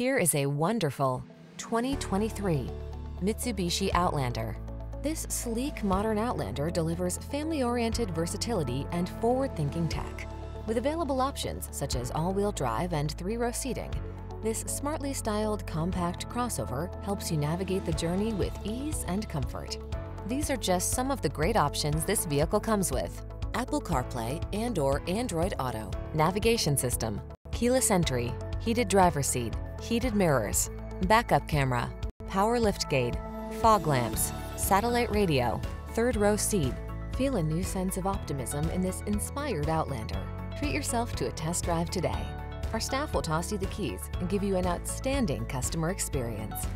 Here is a wonderful 2023 Mitsubishi Outlander. This sleek, modern Outlander delivers family-oriented versatility and forward-thinking tech. With available options such as all-wheel drive and three-row seating, this smartly styled compact crossover helps you navigate the journey with ease and comfort. These are just some of the great options this vehicle comes with. Apple CarPlay and or Android Auto, navigation system, keyless entry, heated driver seat, heated mirrors, backup camera, power liftgate, fog lamps, satellite radio, third row seat. Feel a new sense of optimism in this inspired Outlander. Treat yourself to a test drive today. Our staff will toss you the keys and give you an outstanding customer experience.